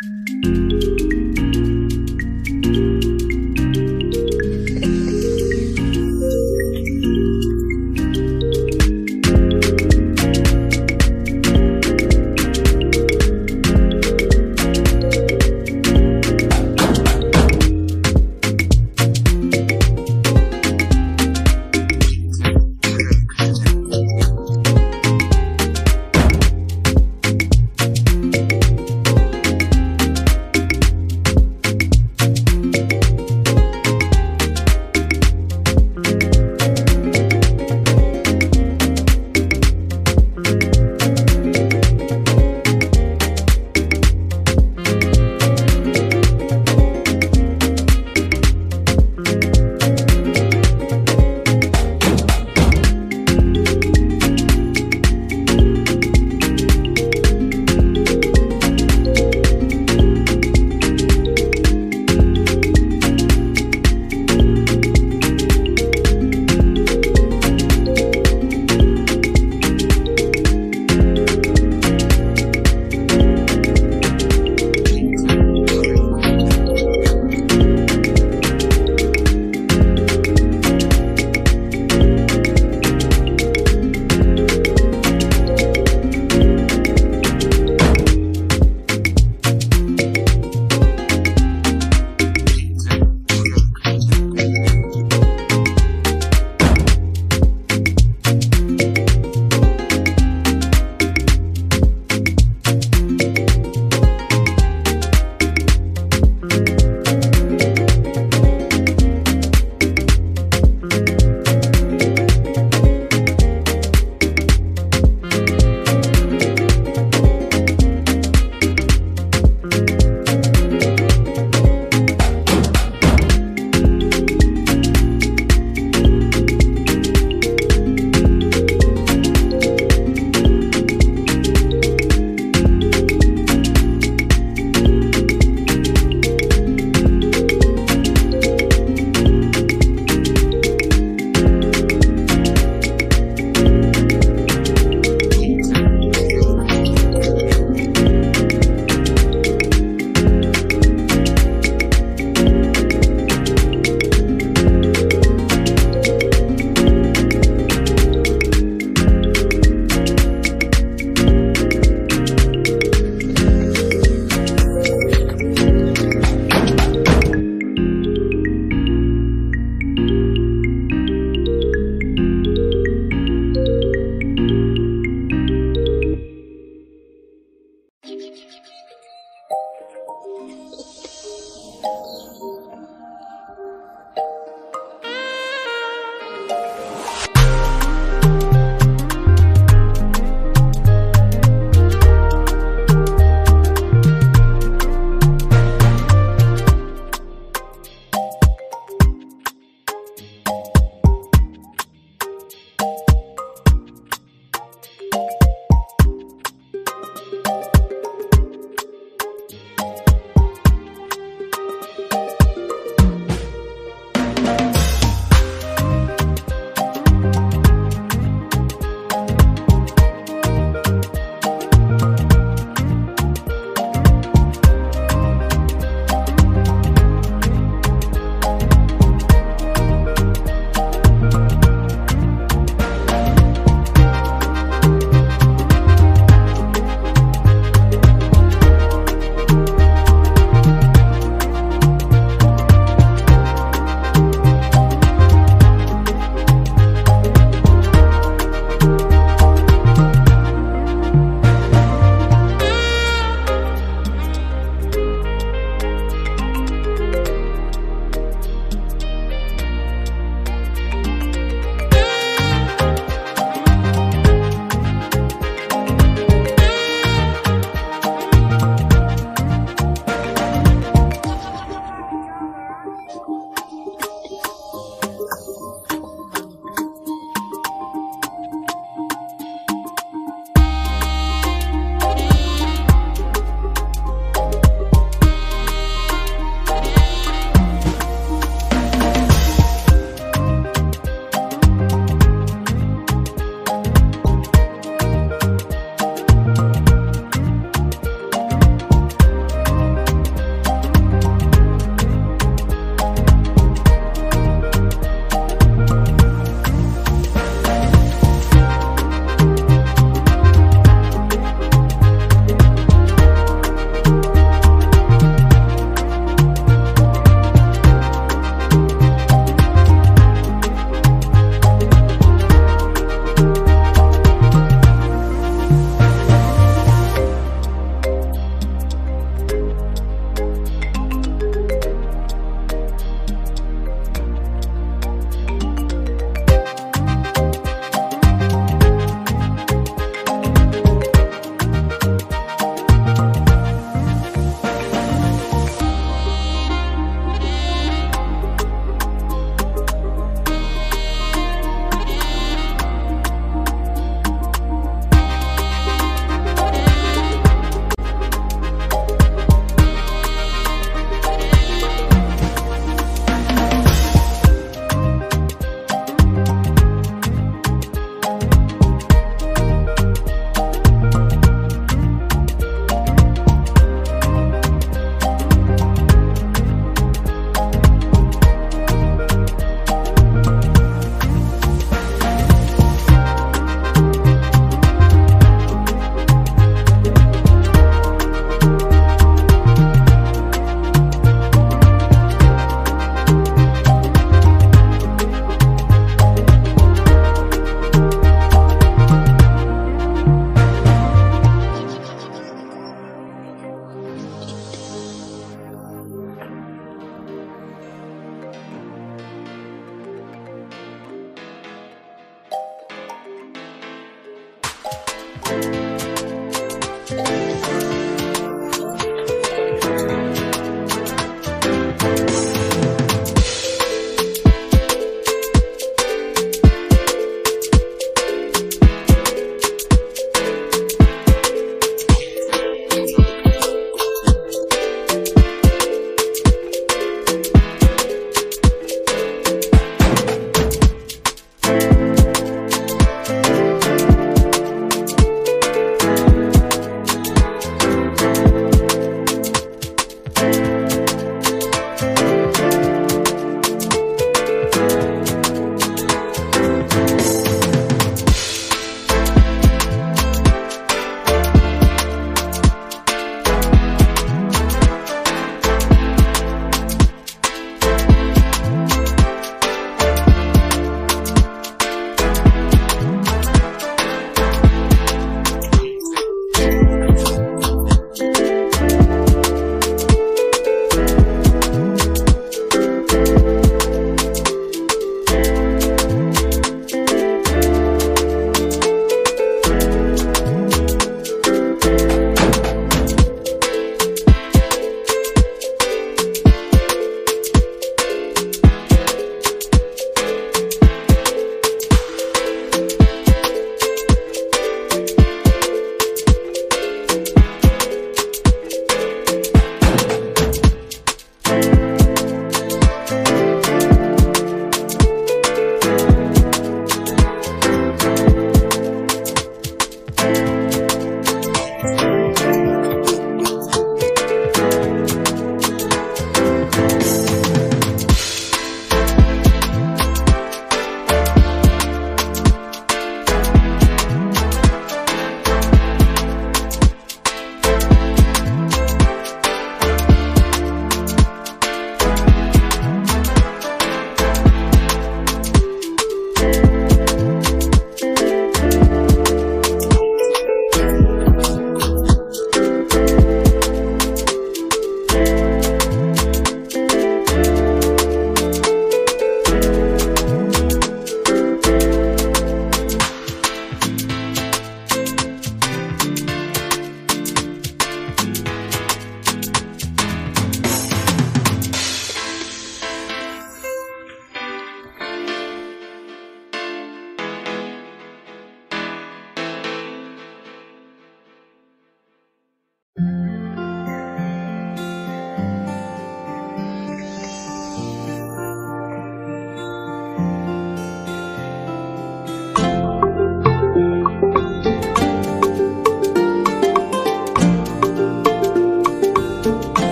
Música